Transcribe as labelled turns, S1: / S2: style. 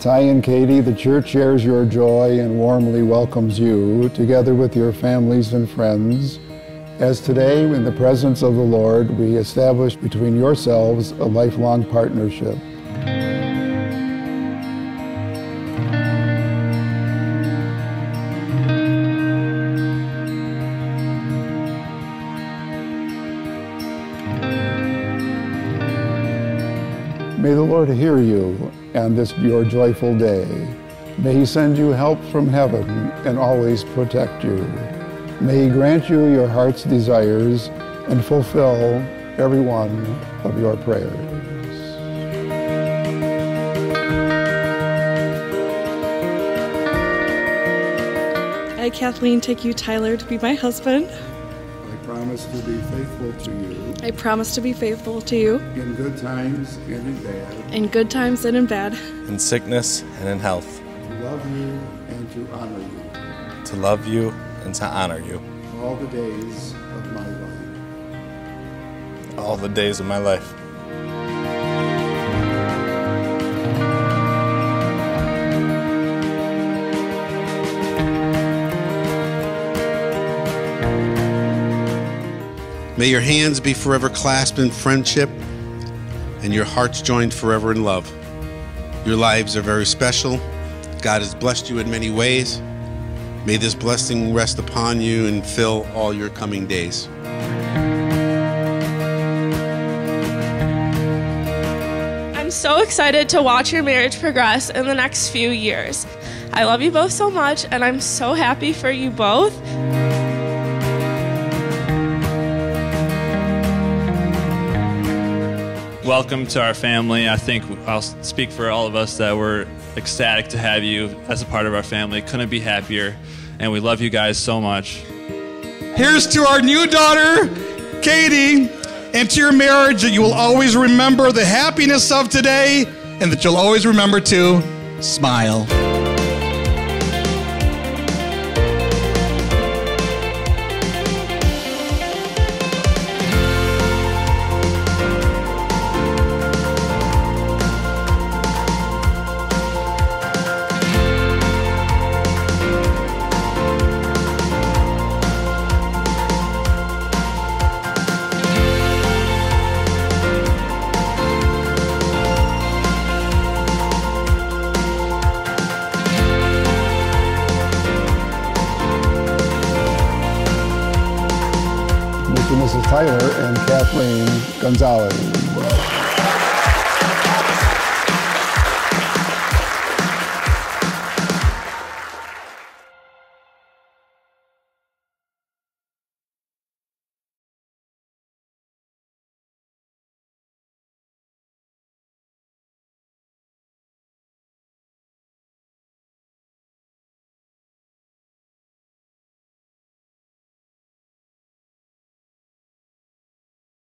S1: Ty and Katie, the church shares your joy and warmly welcomes you, together with your families and friends, as today, in the presence of the Lord, we establish between yourselves a lifelong partnership. May the Lord hear you on this your joyful day. May He send you help from heaven and always protect you. May He grant you your heart's desires and fulfill every one of your prayers.
S2: I, Kathleen, take you, Tyler, to be my husband.
S1: I promise to be faithful to you
S2: I promise to be faithful to you
S1: in good times and in bad,
S2: in good times and in bad,
S3: in sickness and in health,
S1: to love you and to honor you
S3: to love you and to honor you
S1: all the days of my life.
S3: all the days of my life.
S4: May your hands be forever clasped in friendship and your hearts joined forever in love. Your lives are very special. God has blessed you in many ways. May this blessing rest upon you and fill all your coming days.
S5: I'm so excited to watch your marriage progress in the next few years. I love you both so much, and I'm so happy for you both.
S6: Welcome to our family. I think I'll speak for all of us that we're ecstatic to have you as a part of our family. Couldn't be happier, and we love you guys so much.
S7: Here's to our new daughter, Katie, and to your marriage that you will always remember the happiness of today and that you'll always remember to smile.
S1: And Mrs. Tyler and Kathleen Gonzalez.